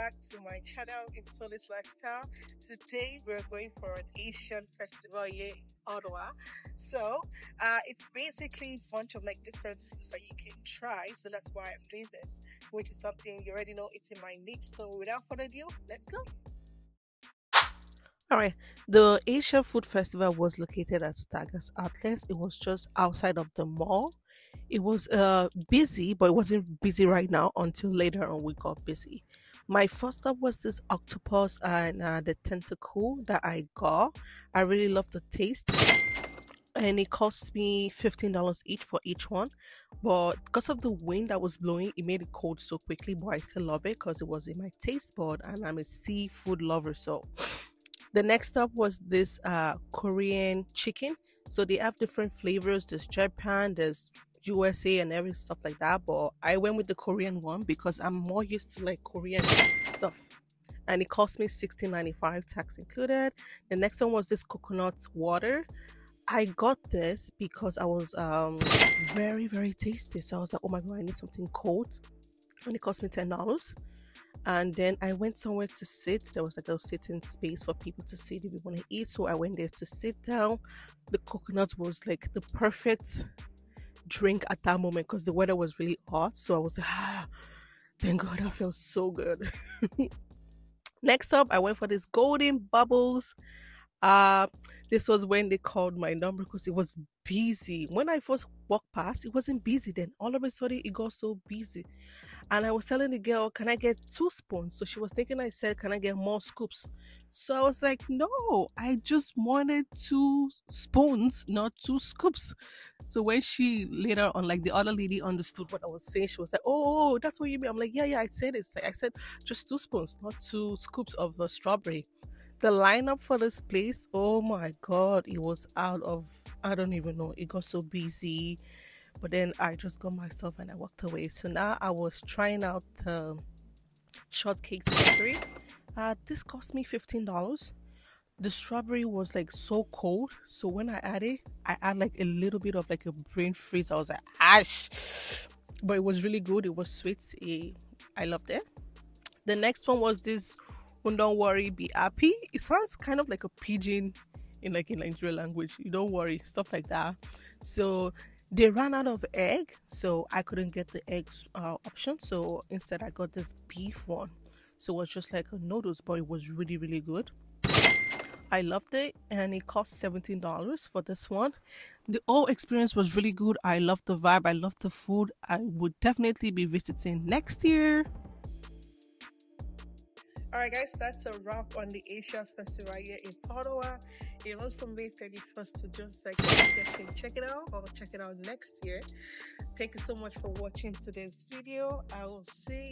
back to my channel it's Solace Lifestyle today we're going for an Asian festival here in Ottawa so uh, it's basically a bunch of like different foods that you can try so that's why I'm doing this which is something you already know it's in my niche so without further ado let's go all right, the Asia Food Festival was located at Tangers Outlets. It was just outside of the mall. It was uh busy, but it wasn't busy right now until later on we got busy. My first stop was this octopus and uh, the tentacle that I got. I really love the taste. And it cost me $15 each for each one. But because of the wind that was blowing, it made it cold so quickly. But I still love it because it was in my taste bud and I'm a seafood lover. So the next stop was this uh, Korean chicken. So they have different flavors. There's Japan, there's USA, and every stuff like that. But I went with the Korean one because I'm more used to like Korean stuff. And it cost me $16.95, tax included. The next one was this coconut water. I got this because I was um very very tasty. So I was like, oh my god, I need something cold. And it cost me ten dollars and then I went somewhere to sit. There was like a sitting space for people to sit if you want to eat. So I went there to sit down. The coconut was like the perfect drink at that moment because the weather was really hot. So I was like, ah, thank God, I felt so good. Next up, I went for this golden bubbles. Uh, this was when they called my number because it was busy. When I first walked past, it wasn't busy. Then all of a sudden, it got so busy. And I was telling the girl, Can I get two spoons? So she was thinking I said, Can I get more scoops? So I was like, No, I just wanted two spoons, not two scoops. So when she later on, like the other lady understood what I was saying, she was like, Oh, that's what you mean. I'm like, Yeah, yeah, I said it. I said just two spoons, not two scoops of uh, strawberry. The lineup for this place, oh my god, it was out of I don't even know. It got so busy but then I just got myself and I walked away. So now I was trying out the shortcake strawberry. Uh, this cost me fifteen dollars. The strawberry was like so cold, so when I added, I add like a little bit of like a brain freeze. I was like, ash, but it was really good. It was sweet. I loved it. The next one was this. Don't worry, be happy. It sounds kind of like a pidgin in like in Nigerian language. You don't worry, stuff like that. So they ran out of egg so i couldn't get the eggs uh, option. So instead i got this beef one. So it was just like a noodles but it was really really good. I loved it and it cost $17 for this one. The whole experience was really good. I loved the vibe. I loved the food. I would definitely be visiting next year. All right guys that's a wrap on the asia festival here in ottawa it runs from May 31st to June 2nd. You can check it out or check it out next year. Thank you so much for watching today's video. I will see